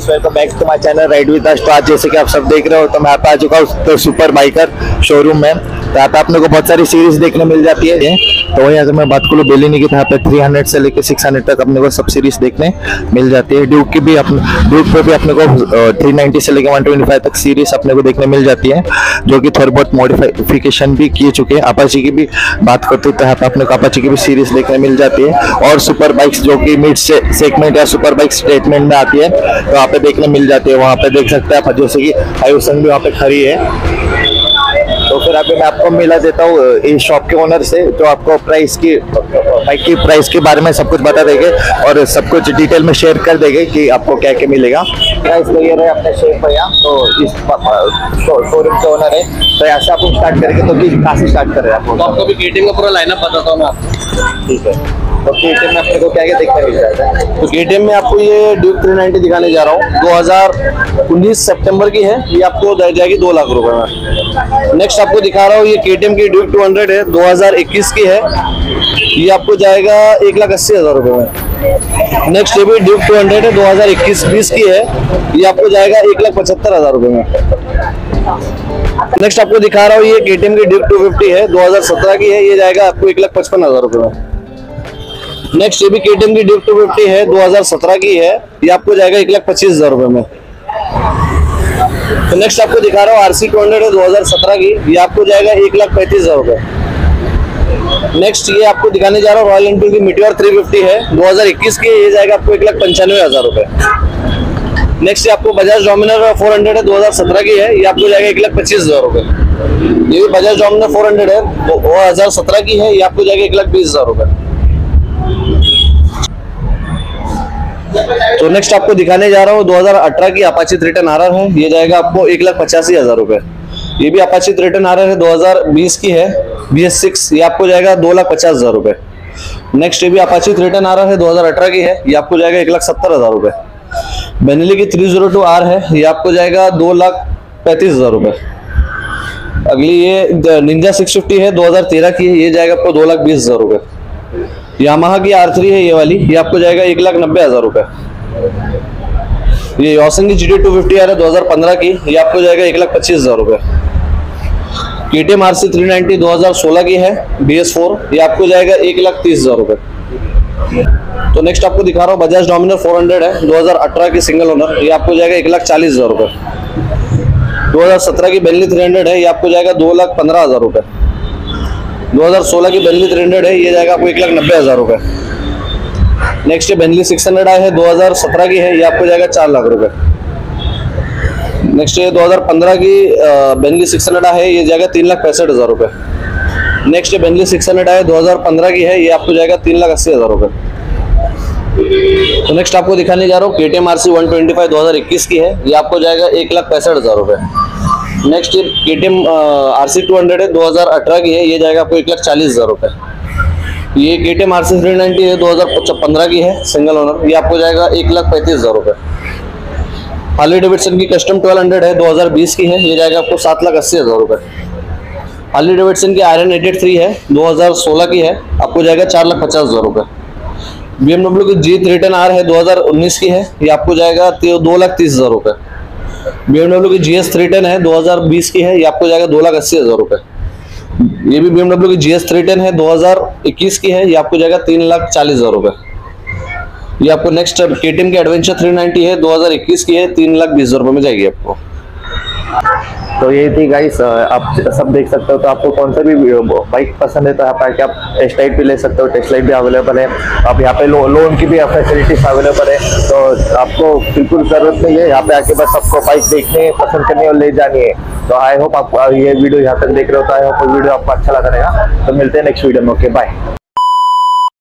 Guys welcome back to my channel ride with तो आज जैसे कि आप सब देख रहे हो तो मैं यहाँ पे आ चुका हूँ तो सुपर बाइकर शोरूम में। तो यहाँ पे अपने को बहुत सारी सीरीज़ देखने मिल जाती है। तो वही अगर मैं बात करूँ बेलिनी की तो यहाँ पे 300 से लेकर 600 तक अपने को सब सीरीज़ देखने मिल जाती है। ड्यूक की भी अपने ड्यूक पे भी अपने को थ्री नाइनटी से लेकर वन ट्वेंटी फाइव तक सीरीज़ अपने को देखने मिल जाती है, जो कि थोड़ी बहुत मॉडिफिकेशन भी किए चुके हैं। अपाची की भी बात करते हैं तो यहाँ पे अपने को अपाची की भी सीरीज़ देखने मिल जाती है। और सुपर बाइक्स जो कि मिड से सेगमेंट या सुपर बाइक स्टेटमेंट में आती है तो पे देखने मिल जाती है वहाँ पे देख सकते हैं आप जैसे कि आयुसन भी वहाँ पे खड़ी है। तो फिर अभी मैं आपको मिला देता हूँ इस शॉप के ओनर से जो आपको प्राइस की बाइक की प्राइस के बारे में सब कुछ बता देंगे और सब कुछ डिटेल में शेयर कर देंगे कि आपको क्या क्या मिलेगा। प्राइस तो ये रहे अपने शेख भैया तो इस शोरूम के ओनर है। तो यहाँ से आप स्टार्ट करेंगे तो कहाँ से स्टार्ट कर रहे हैं तो आपको भी केटिंग का पूरा लाइनअप बताता हूँ मैं आपको। ठीक है। तो KTM में अपने को क्या क्या देखने मिल जाता है? तो केटीएम में आपको ये ड्यूक 390 दिखाने जा रहा हूँ। दो 2019 सितंबर की है। ये आपको दे जाएगी दो लाख रुपए में। नेक्स्ट आपको दिखा रहा हूँ, ये केटीएम की ड्यूक 200 है 2021 की है। ये आपको जाएगा एक लाख अस्सी हज़ार रुपए में। नेक्स्ट ये भी ड्यूक 200 है 2021 बीस की है, ये आपको जाएगा एक लाख पचहत्तर हज़ार रुपए में। नेक्स्ट आपको दिखा रहा हूँ, ये केटीएम की ड्यूक 250 है 2017 की है, ये जाएगा आपको एक लाख पचपन हज़ार रुपए में। नेक्स्ट ये भी केटीएम की ड्यूक 250 है 2017 की है, ये आपको जाएगा एक लाख पच्चीस हज़ार रुपए में। तो नेक्स्ट आपको दिखा रहा हूँ आरसी टू हंड्रेड है 2017 की, ये आपको जाएगा एक लाख पैंतीस हज़ार रुपए। नेक्स्ट ये आपको दिखाने जा रहा हूँ रॉयल एनफील्ड की मिट्योर 350 है 2021 की, ये जाएगा आपको एक रुपए। नेक्स्ट ये आपको बजाज डोमिनर 400 है 2017 की है, ये आपको जाएगा एक लाख पच्चीस हज़ार रुपए। ये भी बजाज डोमिनर 400 है दो हज़ार सत्रह की है, ये आपको जाएगा एक लाख बीस हज़ार रुपए। तो नेक्स्ट आपको दिखाने जा रहा हूँ 2018 की अपाची रिटर्न आ रहा है। ये जाएगा आपको एक लाख पचासी हज़ार रुपए। ये भी अपाची रिटर्न आ रहा है 2020 की है। बी एस सिक्स ये आपको जाएगा दो लाख पचास हज़ार रुपए। नेक्स्ट ये भी अपाची रिटर्न आ रहा है 2018 की है। ये आपको जाएगा एक लाख सत्तर हज़ार रुपए। बेनिली की थ्री ज़ीरो टू आर है, ये आपको जाएगा दो लाख पैंतीस हज़ार रुपए। अगली ये निंजा सिक्स फिफ्टी है 2013 की है, ये जाएगा आपको दो लाख बीस हज़ार रुपए। यामाहा की आर थ्री है ये वाली। ये आपको जाएगा एक लाख नब्बे हज़ार रुपए। ये योसन की जी टी फिफ्टी आर है, दो हज़ार पंद्रह की। ये आपको जाएगा एक लाख पच्चीस हज़ार रुपए। K T M R C three ninety दो हज़ार सोलह की है बी एस फोर ये आपको जाएगा एक लाख तीस हज़ार रुपए। तो नेक्स्ट आपको दिखा रहा हूँ बजाज डोमिनर फोर हंड्रेड है, दो हज़ार अठारह की सिंगल ओनर ये आपको जाएगा एक लाख चालीस हज़ार रुपए। दो हज़ार सत्रह की बेनली थ्री हंड्रेड है, ये आपको जाएगा दो लाख पंद्रह हज़ार रुपए। 2016 की बेनली 300 है, ये जाएगा आपको एक लाख नब्बे हज़ार रुपए। नेक्स्ट ये बेनली 600 आई है 2017 की है, ये आपको जाएगा चार लाख रुपए। नेक्स्ट ये 2015 की बेनली 600 है, ये जाएगा तीन लाख पैंसठ हज़ार रुपए। नेक्स्ट ये बेनली 600 है 2015 की है, ये आपको जाएगा तीन लाख अस्सी हज़ार रुपए। तो नेक्स्ट आपको दिखाने जा रहा हूँ K T M R C one twenty five दो हज़ार इक्कीस की है, ये आपको जाएगा एक लाख पैंसठ हज़ार रुपए। नेक्स्ट ये K T M R C two hundred है, दो हज़ार अठारह की है, ये जाएगा आपको एक लाख चालीस हज़ार रुपए। ये K T M R C three ninety है, दो हज़ार पंद्रह की है सिंगल ओनर ये आपको जाएगा एक लाख पैंतीस हज़ार रुपए। हार्ली डेविडसन की कस्टम ट्वेल्व हंड्रेड है, दो हज़ार बीस की है, ये जाएगा आपको सात लाख अस्सी हज़ार रुपए। हार्ली डेविडसन की आयरन एटेड थ्री है, दो हज़ार सोलह की है, आपको जाएगा चार लाख पचास हज़ार रुपए। बी एमडब्ल्यू की जीत रिटर्न आर है 2019 की है, ये आपको जाएगा दो लाख तीस हज़ार रुपए। बी एमडब्ल्यू की जीएस थ्री टेन है 2020 की है, ये आपको जाएगा दो लाख अस्सी हज़ार रुपए। ये भी बी एमडब्ल्यू की जीएस थ्री टेन है 2021 की है, ये आपको जाएगा तीन लाख चालीस हज़ार रुपए। ये आपको नेक्स्ट के टी एम की एडवेंचर थ्री नाइनटी है 2021 की है, तीन लाख बीस हज़ार रुपए में जाएगी आपको। तो ये थी गाइस आप सब देख सकते हो तो आपको कौन सा भी बाइक पसंद है तो यहाँ पर आप टेस्ट लाइट भी ले सकते हो टेस्ट लाइट भी अवेलेबल है। आप यहाँ पे लो, लोन की भी फैसिलिटीज़ अवेलेबल है तो आपको बिल्कुल ज़रूरत नहीं है यहाँ पे आके बस आपको बाइक देखनी है पसंद करनी है और ले जानी है। तो आई होप आप ये वीडियो यहाँ तक देख रहे हो तो आई होप वीडियो आपको अच्छा लगा रहेगा। तो मिलते हैं नेक्स्ट वीडियो में ओके बाय